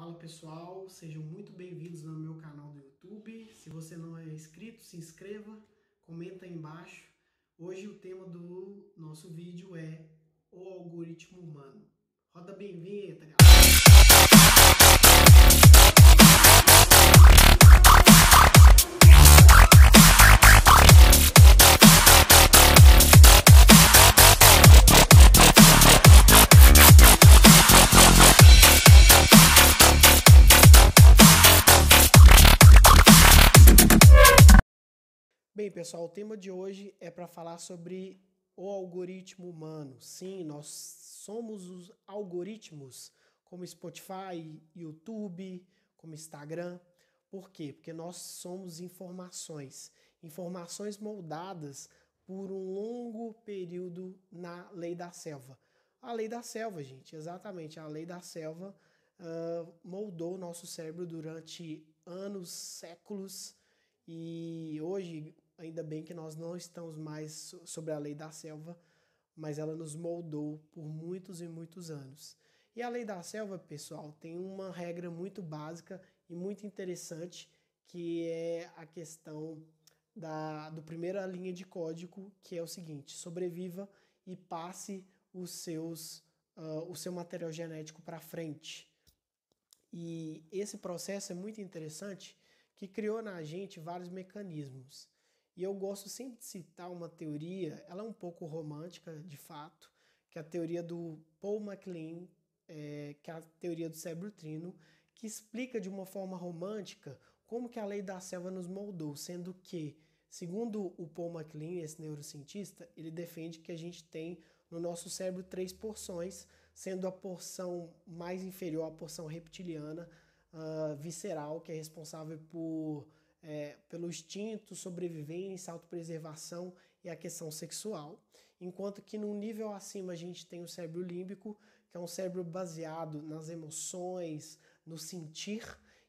Fala pessoal, sejam muito bem-vindos no meu canal do YouTube. Se você não é inscrito, se inscreva, comenta aí embaixo. Hoje o tema do nosso vídeo é o algoritmo humano. Roda bem vinheta, galera! Pessoal, o tema de hoje é para falar sobre o algoritmo humano. Sim, nós somos os algoritmos, como Spotify, YouTube, como Instagram. Por quê? Porque nós somos informações, informações moldadas por um longo período na lei da selva. A lei da selva, gente, exatamente, a lei da selva uh, moldou o nosso cérebro durante anos, séculos, e hoje, ainda bem que nós não estamos mais sobre a lei da selva, mas ela nos moldou por muitos e muitos anos. E a lei da selva, pessoal, tem uma regra muito básica e muito interessante, que é a questão da do primeira linha de código, que é o seguinte: sobreviva e passe os seus uh, o seu material genético para frente. E esse processo é muito interessante que criou na gente vários mecanismos. E eu gosto sempre de citar uma teoria, ela é um pouco romântica de fato, que é a teoria do Paul MacLean, é, que é a teoria do cérebro trino, que explica de uma forma romântica como que a lei da selva nos moldou, sendo que, segundo o Paul MacLean, esse neurocientista, ele defende que a gente tem no nosso cérebro três porções, sendo a porção mais inferior, a porção reptiliana, uh, visceral, que é responsável por, é, pelo instinto, sobrevivência, autopreservação e a questão sexual. Enquanto que no nível acima a gente tem o cérebro límbico, que é um cérebro baseado nas emoções, no sentir,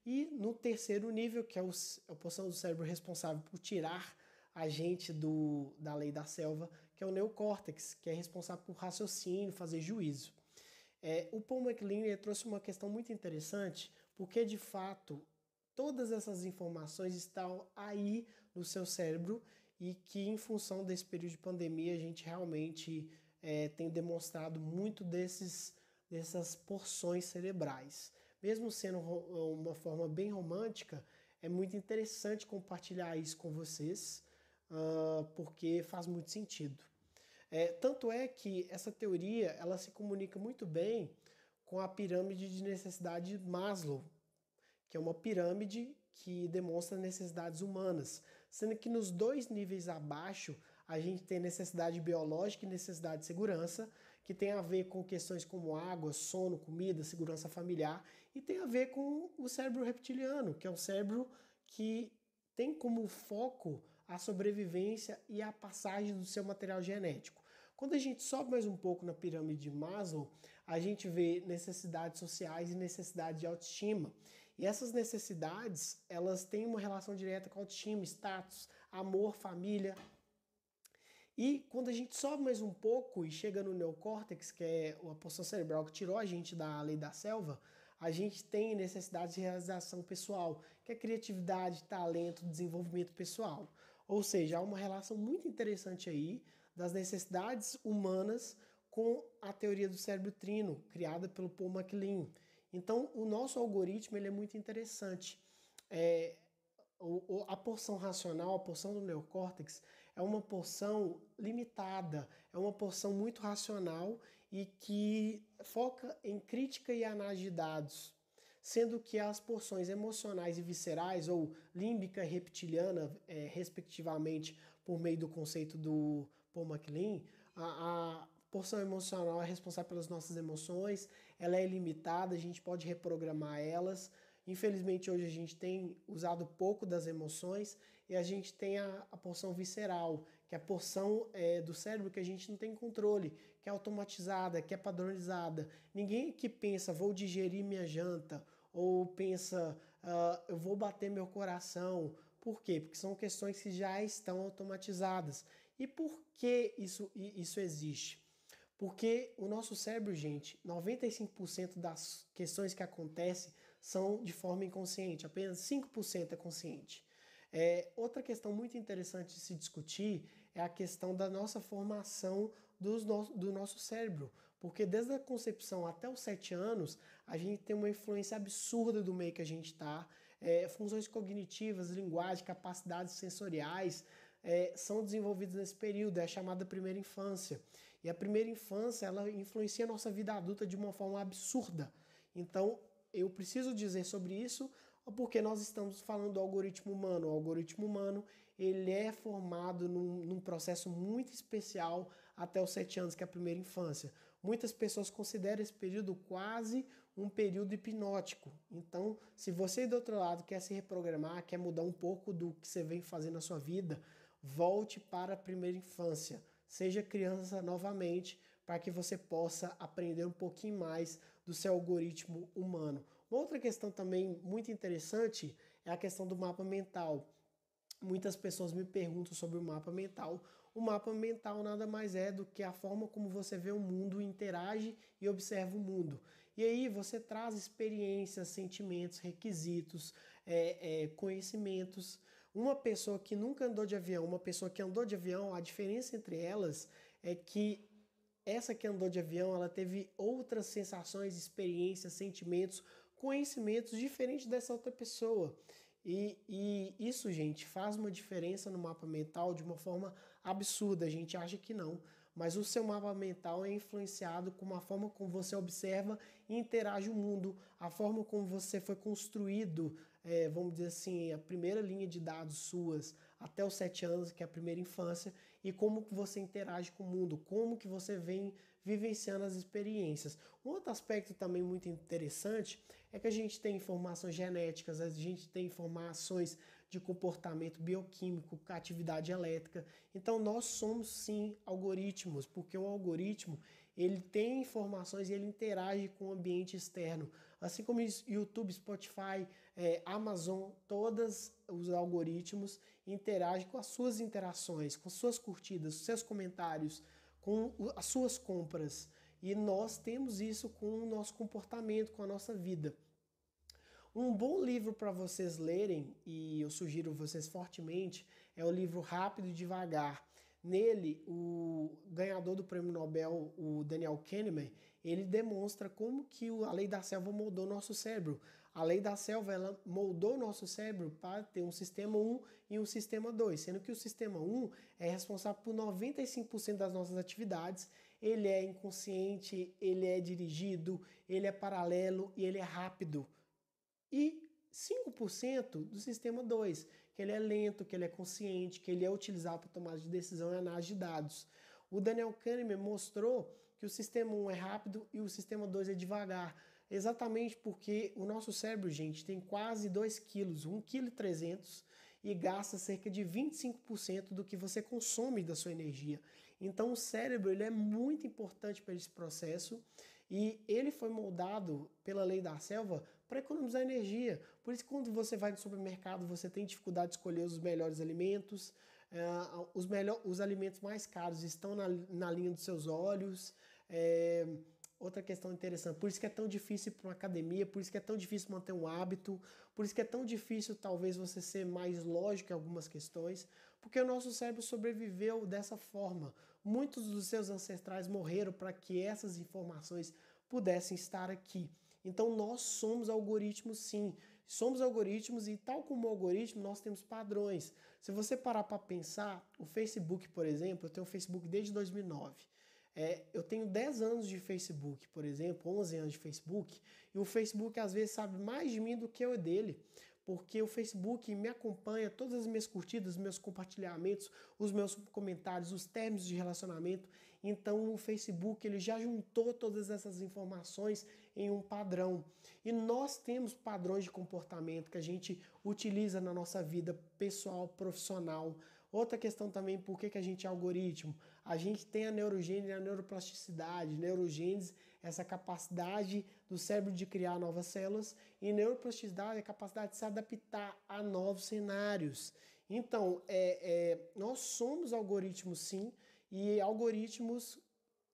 e no terceiro nível, que é a porção do cérebro responsável por tirar a gente do, da lei da selva, que é o neocórtex, que é responsável por raciocínio, fazer juízo. É, o Paul MacLean trouxe uma questão muito interessante, porque de fato todas essas informações estão aí no seu cérebro e que em função desse período de pandemia a gente realmente é, tem demonstrado muito desses, dessas porções cerebrais. Mesmo sendo uma forma bem romântica, é muito interessante compartilhar isso com vocês, uh, porque faz muito sentido. É, tanto é que essa teoria ela se comunica muito bem com a pirâmide de necessidade Maslow, que é uma pirâmide que demonstra necessidades humanas, sendo que nos dois níveis abaixo a gente tem necessidade biológica e necessidade de segurança, que tem a ver com questões como água, sono, comida, segurança familiar, e tem a ver com o cérebro reptiliano, que é um cérebro que tem como foco a sobrevivência e a passagem do seu material genético. Quando a gente sobe mais um pouco na pirâmide de Maslow, a gente vê necessidades sociais e necessidade de autoestima. E essas necessidades, elas têm uma relação direta com autoestima, status, amor, família. E quando a gente sobe mais um pouco e chega no neocórtex, que é a porção cerebral que tirou a gente da lei da selva, a gente tem necessidade de realização pessoal, que é criatividade, talento, desenvolvimento pessoal. Ou seja, há uma relação muito interessante aí das necessidades humanas com a teoria do cérebro trino, criada pelo Paul MacLean. Então, o nosso algoritmo ele é muito interessante. É, o, a porção racional, a porção do neocórtex, é uma porção limitada, é uma porção muito racional e que foca em crítica e análise de dados, sendo que as porções emocionais e viscerais, ou límbica e reptiliana, é, respectivamente, por meio do conceito do Paul MacLean, a, a porção emocional é responsável pelas nossas emoções, ela é ilimitada, a gente pode reprogramar elas. Infelizmente, hoje a gente tem usado pouco das emoções e a gente tem a, a porção visceral, que é a porção é, do cérebro que a gente não tem controle, que é automatizada, que é padronizada. Ninguém que pensa, vou digerir minha janta, ou pensa, uh, eu vou bater meu coração. Por quê? Porque são questões que já estão automatizadas. E por que isso, isso existe? Porque o nosso cérebro, gente, 95% das questões que acontecem são de forma inconsciente, apenas 5% é consciente. É, outra questão muito interessante de se discutir é a questão da nossa formação dos no, do nosso cérebro. Porque desde a concepção até os 7 anos, a gente tem uma influência absurda do meio que a gente está. É, funções cognitivas, linguagem, capacidades sensoriais é, são desenvolvidas nesse período, é a chamada primeira infância. E a primeira infância, ela influencia a nossa vida adulta de uma forma absurda. Então, eu preciso dizer sobre isso porque nós estamos falando do algoritmo humano. O algoritmo humano ele é formado num, num processo muito especial até os sete anos, que é a primeira infância. Muitas pessoas consideram esse período quase um período hipnótico. Então, se você do outro lado quer se reprogramar, quer mudar um pouco do que você vem fazendo na sua vida, volte para a primeira infância. Seja criança novamente, para que você possa aprender um pouquinho mais do seu algoritmo humano. Uma outra questão também muito interessante é a questão do mapa mental. Muitas pessoas me perguntam sobre o mapa mental. O mapa mental nada mais é do que a forma como você vê o mundo, interage e observa o mundo. E aí você traz experiências, sentimentos, requisitos, é, é, conhecimentos. Uma pessoa que nunca andou de avião, uma pessoa que andou de avião, a diferença entre elas é que essa que andou de avião, ela teve outras sensações, experiências, sentimentos, conhecimentos diferentes dessa outra pessoa. E, e, isso, gente, faz uma diferença no mapa mental de uma forma absurda. A gente acha que não. Mas o seu mapa mental é influenciado com a forma como você observa e interage o mundo, a forma como você foi construído, é, vamos dizer assim, a primeira linha de dados suas até os sete anos, que é a primeira infância, e como que você interage com o mundo, como que você vem vivenciando as experiências. Um outro aspecto também muito interessante é que a gente tem informações genéticas, a gente tem informações de comportamento bioquímico, atividade elétrica. Então nós somos sim algoritmos, porque o algoritmo ele tem informações e ele interage com o ambiente externo. Assim como YouTube, Spotify, é, Amazon, todos os algoritmos interagem com as suas interações, com suas curtidas, seus comentários, com as suas compras. E nós temos isso com o nosso comportamento, com a nossa vida. Um bom livro para vocês lerem, e eu sugiro vocês fortemente, é o livro Rápido e Devagar. Nele, o ganhador do prêmio Nobel, o Daniel Kahneman, ele demonstra como que a lei da selva moldou nosso cérebro. A lei da selva ela moldou nosso cérebro para ter um sistema 1 e um sistema 2, sendo que o sistema 1 é responsável por 95% das nossas atividades ele é inconsciente, ele é dirigido, ele é paralelo e ele é rápido. E 5% do sistema 2, que ele é lento, que ele é consciente, que ele é utilizado para tomada de decisão e análise de dados. O Daniel Kahneman mostrou que o sistema 1 é rápido e o sistema 2 é devagar. Exatamente porque o nosso cérebro, gente, tem quase 2 quilos, 1,3 kg e gasta cerca de 25% do que você consome da sua energia. Então o cérebro ele é muito importante para esse processo e ele foi moldado pela lei da selva para economizar energia. Por isso, quando você vai no supermercado, você tem dificuldade de escolher os melhores alimentos. Uh, os, melhor, os alimentos mais caros estão na, na linha dos seus olhos. É, outra questão interessante, por isso que é tão difícil para uma academia, por isso que é tão difícil manter um hábito, por isso que é tão difícil talvez você ser mais lógico em algumas questões, porque o nosso cérebro sobreviveu dessa forma. Muitos dos seus ancestrais morreram para que essas informações pudessem estar aqui. Então nós somos algoritmos sim. Somos algoritmos e tal como algoritmo nós temos padrões. Se você parar para pensar, o Facebook, por exemplo, eu tenho o Facebook desde 2009. É, eu tenho 10 anos de Facebook, por exemplo, 11 anos de Facebook, e o Facebook às vezes sabe mais de mim do que eu dele porque o Facebook me acompanha, todas as minhas curtidas, meus compartilhamentos, os meus comentários, os termos de relacionamento. Então o Facebook ele já juntou todas essas informações em um padrão. E nós temos padrões de comportamento que a gente utiliza na nossa vida pessoal, profissional. Outra questão também, por que, que a gente é algoritmo? A gente tem a neurogênese a neuroplasticidade. Neurogênese essa capacidade do cérebro de criar novas células, e neuroplasticidade é a capacidade de se adaptar a novos cenários. Então, é, é, nós somos algoritmos sim, e algoritmos,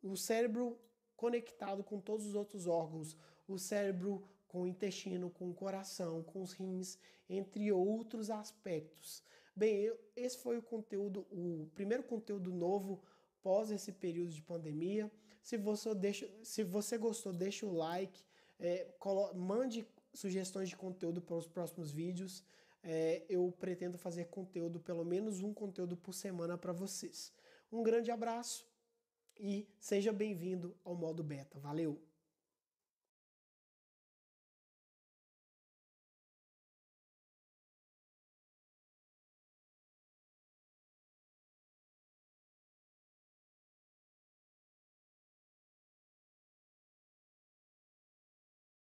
o cérebro conectado com todos os outros órgãos, o cérebro com o intestino, com o coração, com os rins, entre outros aspectos. Bem, esse foi o conteúdo, o primeiro conteúdo novo pós esse período de pandemia. Se você, deixa, se você gostou, deixa o like, é, mande sugestões de conteúdo para os próximos vídeos. É, eu pretendo fazer conteúdo, pelo menos um conteúdo por semana para vocês. Um grande abraço e seja bem-vindo ao modo beta. Valeu!